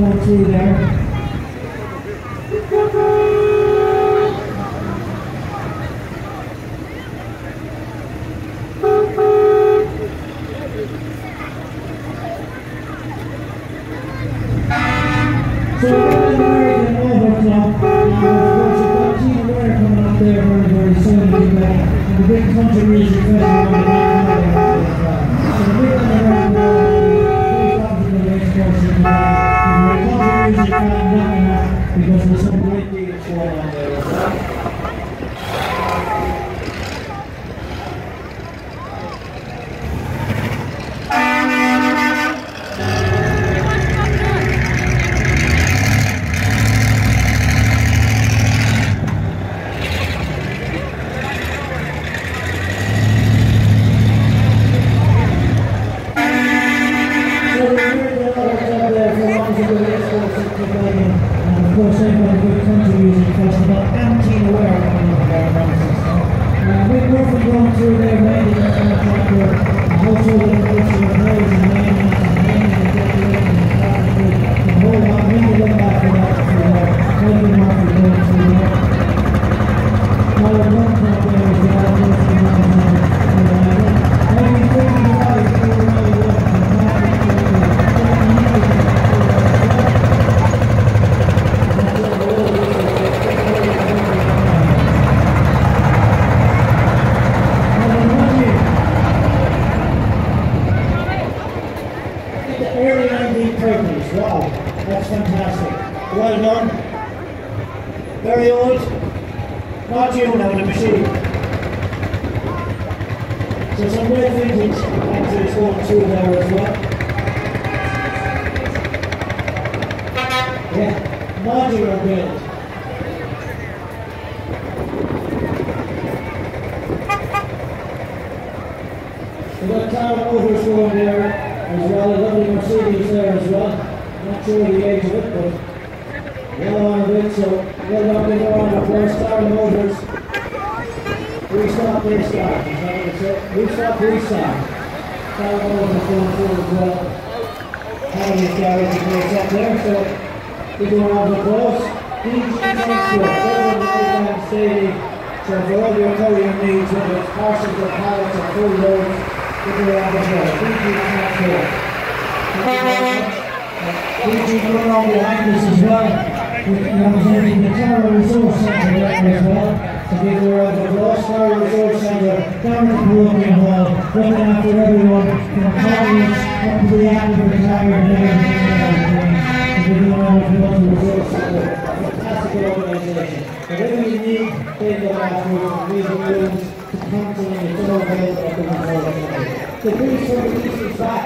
going through there. So we're going to American Over Club. And of course, we've got Tina Ware coming up there very, very soon. We've got and the big country music festival on the back of it as well. So the big American Over Club, please welcome to the race course in the If you're a country music fan, let me know because there's some great deals going on there as well. So we're very well up there for one of the race courses in Kilkenny. And of course, they've got a good country music festival and Tina Ware coming up there in Manchester. Uh, Rick Murphy going through there, maybe that's on the track here. A household of culture and praise and names and names and decorations and carpentry. The whole lot, really look back for that through there. Rick Murphy going through there. Colin Duncan up there as well, going through Manchester. Maybe thinking about it, through the way look and the early 1930s. Wow, that's fantastic. Well done. Very old. Not you now, the machine. So some great vintage actors going through there as well. Yeah, modular build. We've got Motors going there as well, a lovely Mercedes there as well. Not sure the age of it, but well on a bit, so well done, big round of applause. Town Motors. Restart, restart, is that what it said? Restart, restart. Town Motors going through as well. Harry's garage is right up there, so big round of applause. DJ Transport, Dublin Maritime Stadium. So for all your courier needs, whether it's parcels or pallets or full loads, of. DJ going behind us as well. The as well. Of Colonial Hall, looking after everyone from college up to the and everything in between. So give your round of applause to the Resource Centre. Fantastic organisation. Whatever you need, they look after you meeting rooms counselling, it's all available at the Greece the East is back.